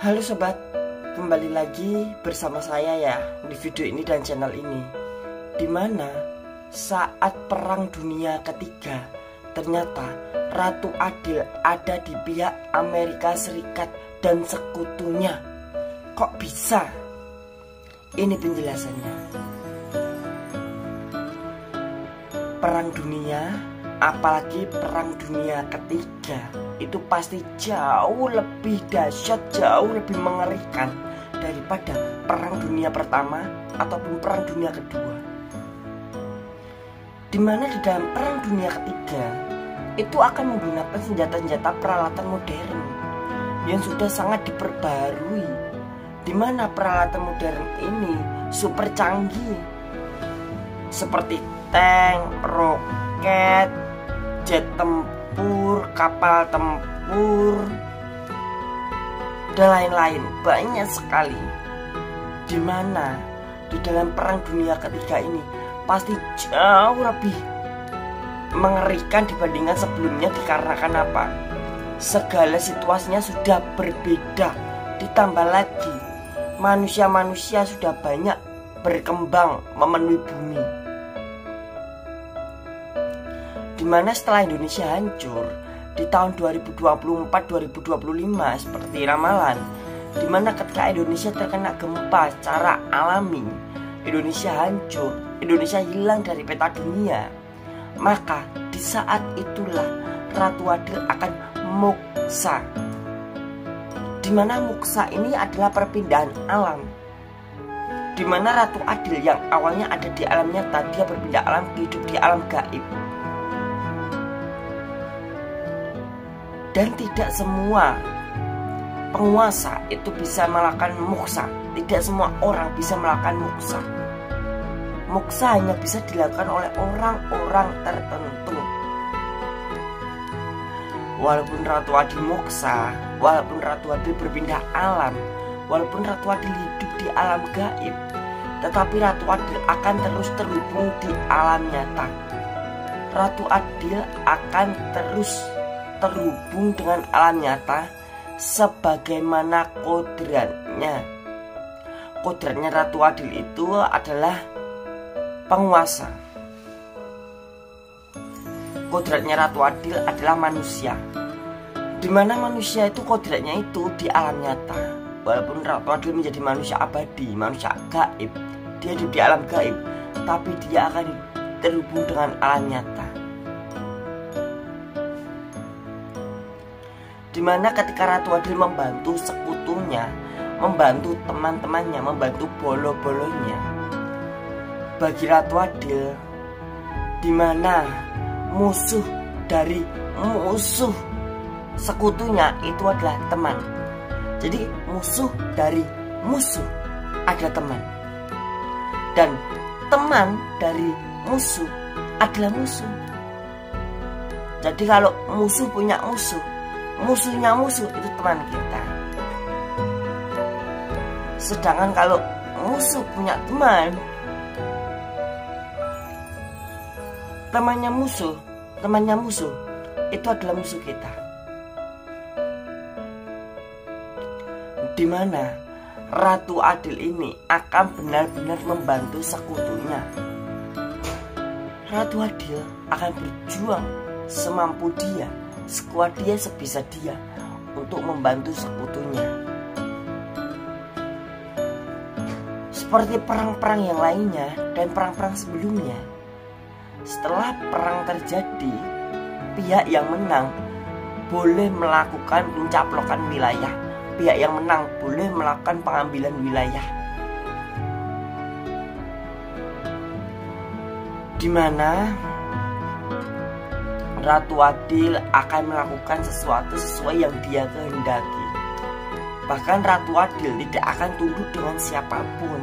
Halo sobat, kembali lagi bersama saya ya di video ini dan channel ini. Di mana saat perang dunia ketiga Ternyata Ratu Adil ada di pihak Amerika Serikat dan sekutunya. Kok bisa? Ini penjelasannya. Perang dunia apalagi perang dunia ketiga itu pasti jauh lebih dahsyat, jauh lebih mengerikan daripada perang dunia pertama ataupun perang dunia kedua. Di mana di dalam perang dunia ketiga itu akan menggunakan senjata-senjata peralatan modern yang sudah sangat diperbarui. Di mana peralatan modern ini super canggih seperti tank, roket, jet tempur, kapal tempur, dan lain-lain banyak sekali. Di mana di dalam perang dunia ketiga ini pasti jauh lebih mengerikan dibandingkan sebelumnya dikarenakan apa? Segala situasinya sudah berbeda. Ditambah lagi manusia-manusia sudah banyak berkembang memenuhi bumi Di mana setelah Indonesia hancur? Di tahun 2024-2025 seperti ramalan Di mana ketika Indonesia terkena gempa secara alami Indonesia hancur, Indonesia hilang dari peta dunia. Maka di saat itulah Ratu Adil akan muksa. Di mana muksa ini adalah perpindahan alam. Di mana Ratu Adil yang awalnya ada di alam nyata Dia berpindah alam hidup di alam gaib Dan tidak semua penguasa itu bisa melakukan muksa. Tidak semua orang bisa melakukan muksa. Muksa hanya bisa dilakukan oleh orang-orang tertentu. Walaupun Ratu Adil muksa, walaupun Ratu Adil berpindah alam, walaupun Ratu Adil hidup di alam gaib, tetapi Ratu Adil akan terus terhubung di alam nyata. Ratu Adil akan terus terhubung dengan alam nyata sebagaimana kodratnya. Kodratnya Ratu Adil itu adalah penguasa. Kodratnya Ratu Adil adalah manusia. Di mana manusia itu kodratnya itu di alam nyata. Walaupun Ratu Adil menjadi manusia abadi, manusia gaib, dia hidup di alam gaib, tapi dia akan terhubung dengan alam nyata. Di mana ketika Ratu Adil membantu sekutunya Membantu teman-temannya Membantu bolo-bolonya. Bagi Ratu Adil Di mana musuh dari musuh sekutunya itu adalah teman. Jadi musuh dari musuh adalah teman. Dan teman dari musuh adalah musuh. Jadi kalau musuh punya musuh musuhnya musuh itu teman kita. Sedangkan kalau musuh punya teman temannya musuh temannya musuh itu adalah musuh kita. Di mana Ratu Adil ini akan benar-benar membantu sekutunya. Ratu Adil akan berjuang semampu dia sekuat dia sebisa dia untuk membantu sekutunya. Seperti perang-perang yang lainnya dan perang-perang sebelumnya. Setelah perang terjadi, pihak yang menang boleh melakukan pencaplokan wilayah. Pihak yang menang boleh melakukan pengambilan wilayah. Di mana Ratu Adil akan melakukan sesuatu sesuai yang dia kehendaki. Bahkan Ratu Adil tidak akan tunduk dengan siapa pun.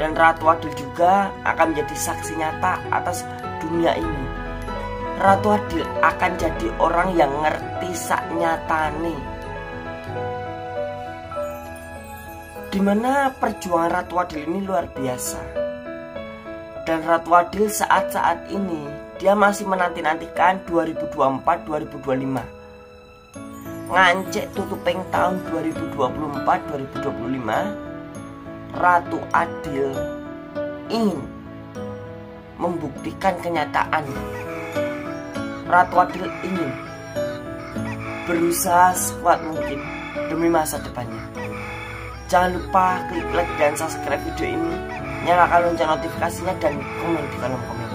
Dan Ratu Adil juga akan menjadi saksi nyata atas dunia ini. Ratu Adil akan jadi orang yang ngerti sak nyatane. Di mana perjuangan Ratu Adil ini luar biasa. Dan Ratu Adil saat-saat ini dia masih menanti-nantikan 2024-2025 ngancek tutupeng tahun 2024-2025 Ratu Adil ingin membuktikan kenyataan. Ratu Adil ingin berusaha sekuat mungkin demi masa depannya. Jangan lupa klik like dan subscribe video ini nyalakan lonceng notifikasinya dan komen di kolom komentar